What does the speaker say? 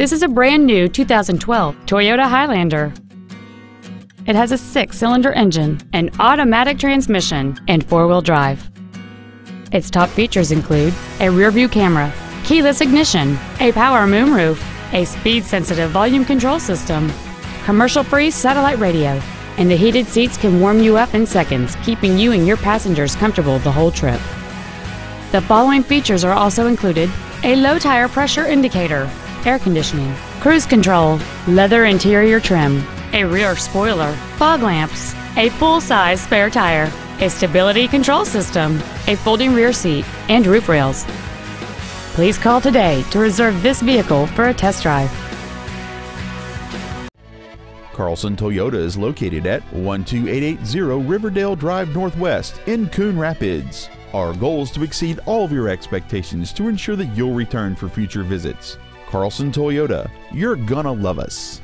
This is a brand new 2012 Toyota Highlander. It has a six-cylinder engine, an automatic transmission, and four-wheel drive. Its top features include a rear-view camera, keyless ignition, a power moonroof, a speed-sensitive volume control system, commercial-free satellite radio, and the heated seats can warm you up in seconds, keeping you and your passengers comfortable the whole trip. The following features are also included a low tire pressure indicator, air conditioning, cruise control, leather interior trim, a rear spoiler, fog lamps, a full-size spare tire, a stability control system, a folding rear seat, and roof rails. Please call today to reserve this vehicle for a test drive. Carlson Toyota is located at 12880 Riverdale Drive Northwest in Coon Rapids. Our goal is to exceed all of your expectations to ensure that you'll return for future visits. Carlson Toyota, you're gonna love us.